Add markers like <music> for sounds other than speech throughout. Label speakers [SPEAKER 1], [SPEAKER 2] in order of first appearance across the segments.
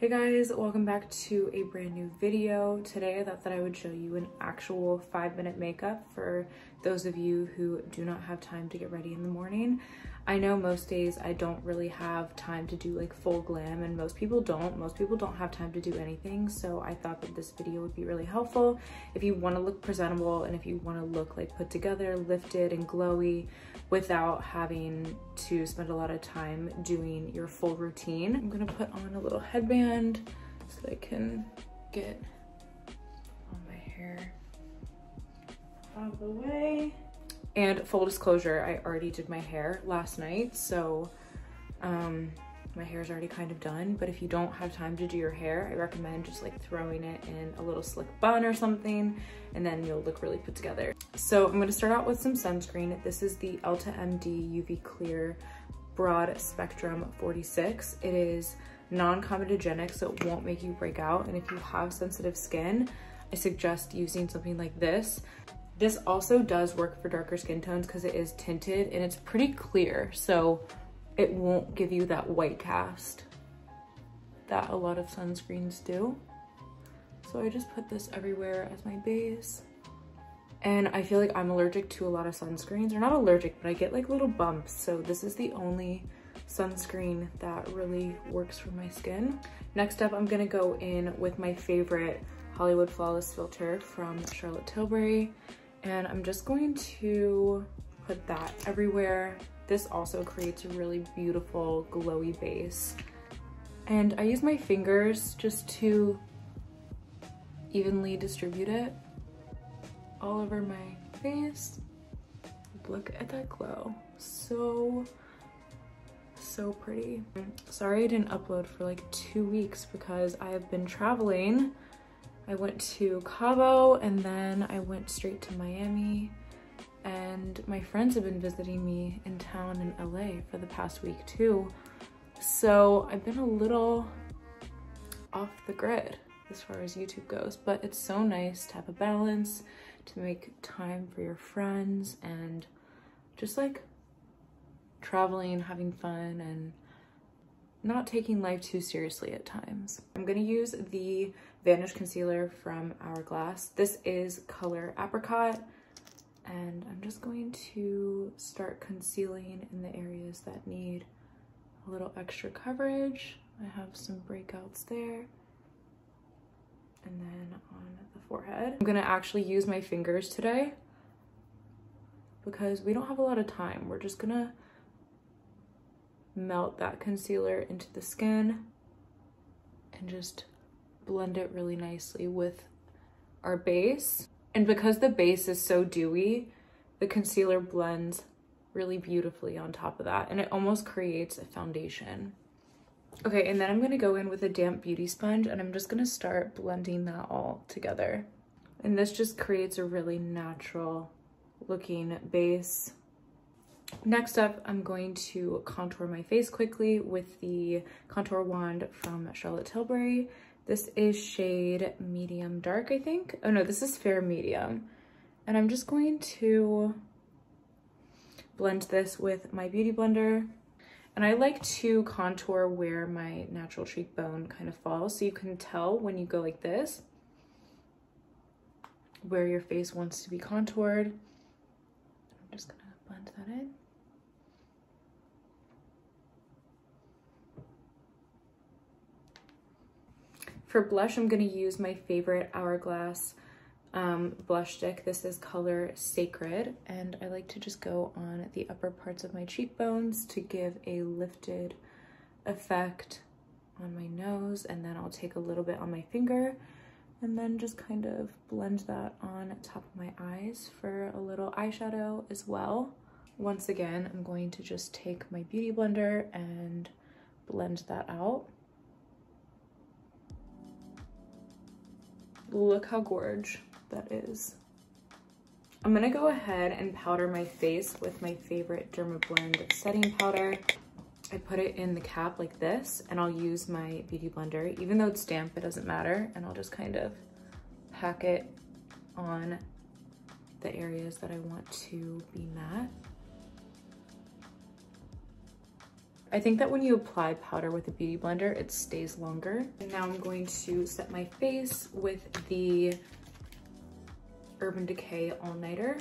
[SPEAKER 1] Hey guys, welcome back to a brand new video. Today I thought that I would show you an actual five minute makeup for those of you who do not have time to get ready in the morning. I know most days I don't really have time to do like full glam and most people don't. Most people don't have time to do anything. So I thought that this video would be really helpful if you want to look presentable and if you want to look like put together, lifted and glowy without having to spend a lot of time doing your full routine. I'm gonna put on a little headband so I can get on my hair out of the way. And full disclosure, I already did my hair last night, so um, my hair is already kind of done. But if you don't have time to do your hair, I recommend just like throwing it in a little slick bun or something, and then you'll look really put together. So I'm gonna start out with some sunscreen. This is the Elta MD UV Clear Broad Spectrum 46. It is non-comedogenic, so it won't make you break out. And if you have sensitive skin, I suggest using something like this. This also does work for darker skin tones because it is tinted and it's pretty clear. So it won't give you that white cast that a lot of sunscreens do. So I just put this everywhere as my base. And I feel like I'm allergic to a lot of sunscreens. Or not allergic, but I get like little bumps. So this is the only sunscreen that really works for my skin. Next up, I'm gonna go in with my favorite Hollywood Flawless filter from Charlotte Tilbury and I'm just going to put that everywhere. This also creates a really beautiful glowy base. And I use my fingers just to evenly distribute it all over my face. Look at that glow. So, so pretty. Sorry I didn't upload for like two weeks because I have been traveling I went to Cabo and then I went straight to Miami and my friends have been visiting me in town in LA for the past week too. So I've been a little off the grid as far as YouTube goes, but it's so nice to have a balance, to make time for your friends and just like traveling, having fun and not taking life too seriously at times. I'm gonna use the Vanish Concealer from Hourglass. This is color Apricot, and I'm just going to start concealing in the areas that need a little extra coverage. I have some breakouts there. And then on the forehead. I'm gonna actually use my fingers today because we don't have a lot of time. We're just gonna melt that concealer into the skin and just blend it really nicely with our base. And because the base is so dewy, the concealer blends really beautifully on top of that and it almost creates a foundation. Okay, and then I'm gonna go in with a damp beauty sponge and I'm just gonna start blending that all together. And this just creates a really natural looking base. Next up, I'm going to contour my face quickly with the contour wand from Charlotte Tilbury. This is shade medium dark, I think. Oh no, this is fair medium. And I'm just going to blend this with my Beauty Blender. And I like to contour where my natural cheekbone kind of falls. So you can tell when you go like this, where your face wants to be contoured. I'm just gonna in. For blush, I'm going to use my favorite Hourglass um, blush stick. This is color Sacred, and I like to just go on the upper parts of my cheekbones to give a lifted effect on my nose, and then I'll take a little bit on my finger and then just kind of blend that on top of my eyes for a little eyeshadow as well. Once again, I'm going to just take my Beauty Blender and blend that out. Look how gorge that is. I'm gonna go ahead and powder my face with my favorite Dermablend setting powder. I put it in the cap like this and I'll use my Beauty Blender. Even though it's damp, it doesn't matter. And I'll just kind of pack it on the areas that I want to be matte. I think that when you apply powder with a beauty blender, it stays longer. And now I'm going to set my face with the Urban Decay All Nighter.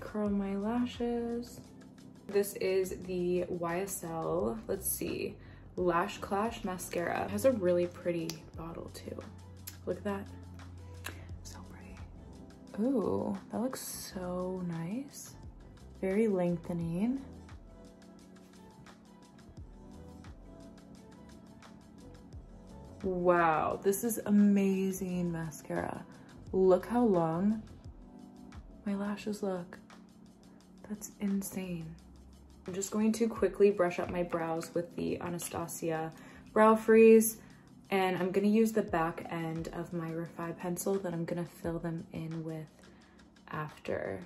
[SPEAKER 1] Curl my lashes. This is the YSL, let's see, Lash Clash Mascara. It has a really pretty bottle too. Look at that, so pretty. Ooh, that looks so nice. Very lengthening. Wow, this is amazing mascara. Look how long my lashes look. That's insane. I'm just going to quickly brush up my brows with the Anastasia Brow Freeze. And I'm gonna use the back end of my Refy pencil that I'm gonna fill them in with after.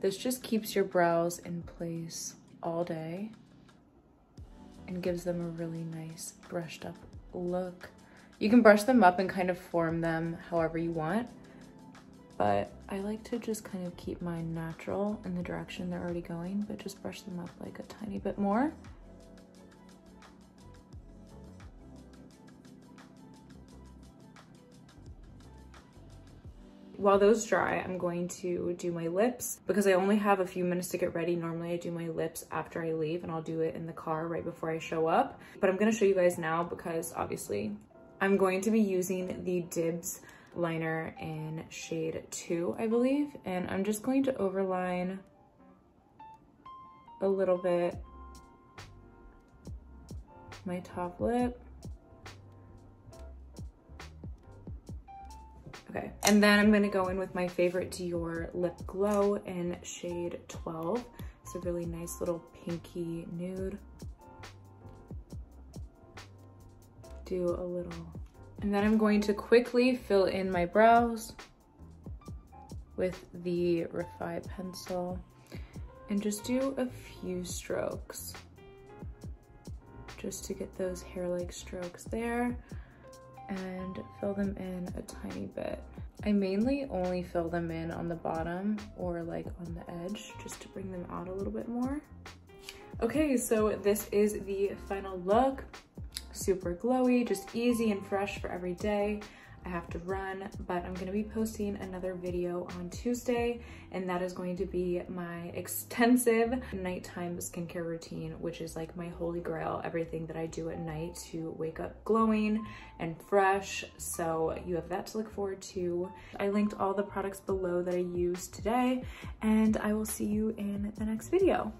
[SPEAKER 1] This just keeps your brows in place all day and gives them a really nice brushed up look. You can brush them up and kind of form them however you want, but I like to just kind of keep mine natural in the direction they're already going, but just brush them up like a tiny bit more. While those dry, I'm going to do my lips because I only have a few minutes to get ready. Normally I do my lips after I leave and I'll do it in the car right before I show up. But I'm gonna show you guys now because obviously I'm going to be using the Dibs liner in shade 2, I believe. And I'm just going to overline a little bit my top lip. Okay, and then I'm gonna go in with my favorite Dior Lip Glow in shade 12. It's a really nice little pinky nude. Do a little. And then I'm going to quickly fill in my brows with the Refy pencil and just do a few strokes just to get those hair-like strokes there and fill them in a tiny bit. I mainly only fill them in on the bottom or like on the edge just to bring them out a little bit more. Okay, so this is the final look. Super glowy, just easy and fresh for every day. I have to run, but I'm gonna be posting another video on Tuesday, and that is going to be my <laughs> extensive nighttime skincare routine, which is like my holy grail, everything that I do at night to wake up glowing and fresh. So you have that to look forward to. I linked all the products below that I used today, and I will see you in the next video.